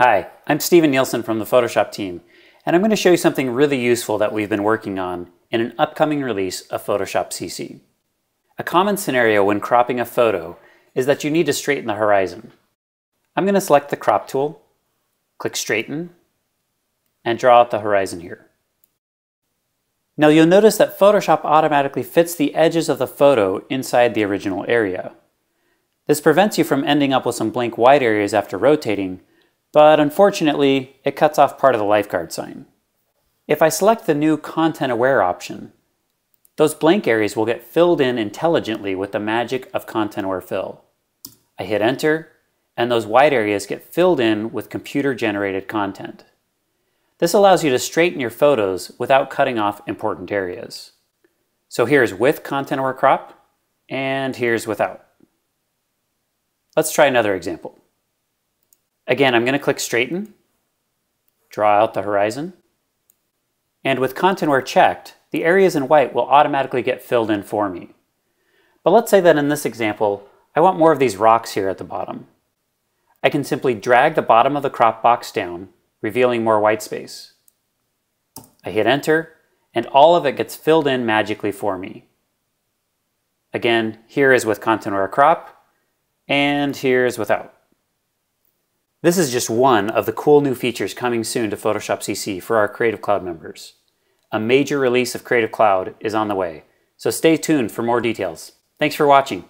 Hi, I'm Steven Nielsen from the Photoshop team, and I'm going to show you something really useful that we've been working on in an upcoming release of Photoshop CC. A common scenario when cropping a photo is that you need to straighten the horizon. I'm going to select the crop tool, click straighten, and draw out the horizon here. Now you'll notice that Photoshop automatically fits the edges of the photo inside the original area. This prevents you from ending up with some blank white areas after rotating, but unfortunately, it cuts off part of the lifeguard sign. If I select the new Content Aware option, those blank areas will get filled in intelligently with the magic of Content Aware Fill. I hit Enter, and those white areas get filled in with computer-generated content. This allows you to straighten your photos without cutting off important areas. So here's with Content Aware Crop, and here's without. Let's try another example. Again, I'm going to click Straighten, draw out the horizon, and with Content Aware checked, the areas in white will automatically get filled in for me. But let's say that in this example, I want more of these rocks here at the bottom. I can simply drag the bottom of the crop box down, revealing more white space. I hit enter, and all of it gets filled in magically for me. Again, here is with Content Aware Crop, and here is without. This is just one of the cool new features coming soon to Photoshop CC for our Creative Cloud members. A major release of Creative Cloud is on the way, so stay tuned for more details. Thanks for watching.